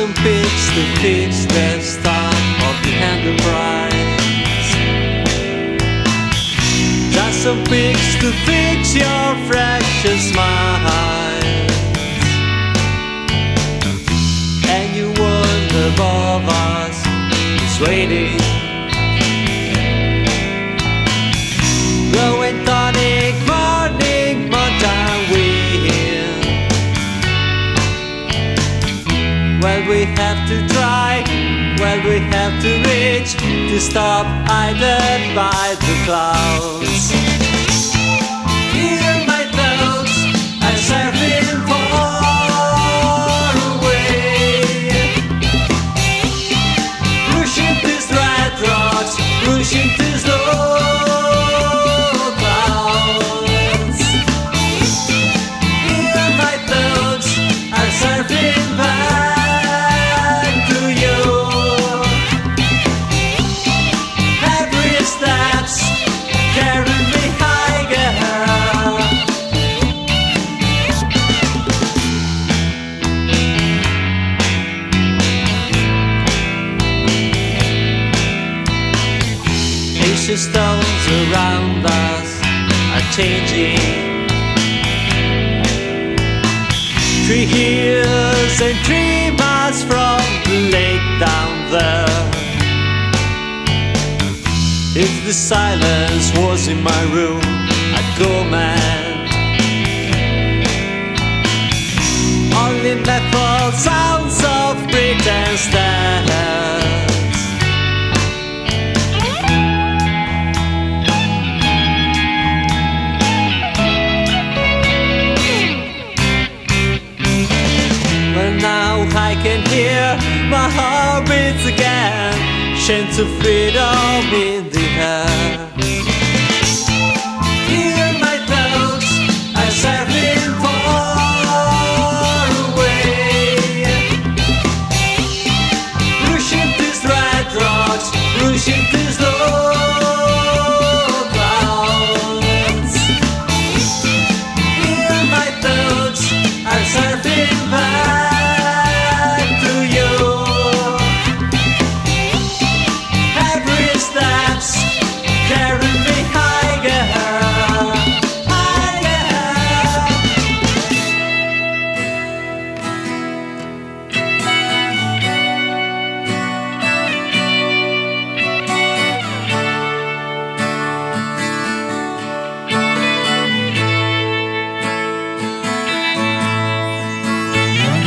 some pigs to fix the start of the enterprise. Just some pigs to fix your precious minds. And you wonder above us is waiting. We have to try, well, we have to reach to stop either by the clouds. Changing. Three hills and three miles from the lake down there. If the silence was in my room, I'd go mad. Only muffled sounds heart beats again. Chant of freedom in the air. Hear my thoughts, far away. Pushing these red rocks, pushing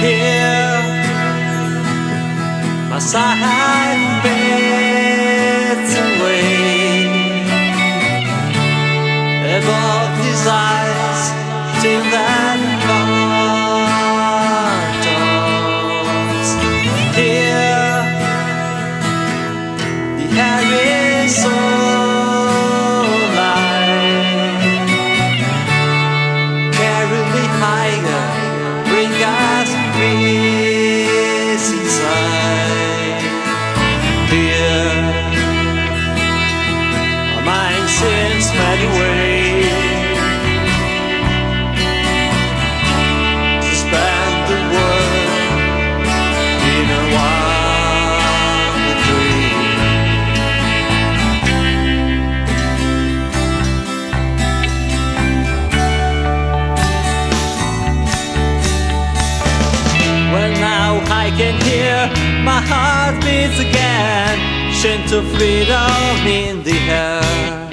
Here, my side in a wild dream. Well, now I can hear my heart beats again. Chant of freedom in the air.